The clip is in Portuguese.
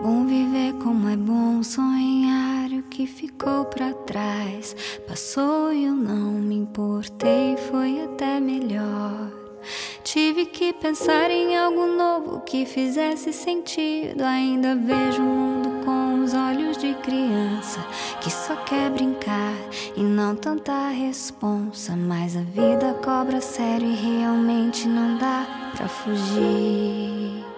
Bom viver como é bom sonhar o que ficou para trás. Passou e eu não me importei, foi até melhor. Tive que pensar em algo novo que fizesse sentido. Ainda vejo o mundo com os olhos de criança que só quer brincar e não tanta responsa. Mas a vida cobra sério e realmente não dá pra fugir.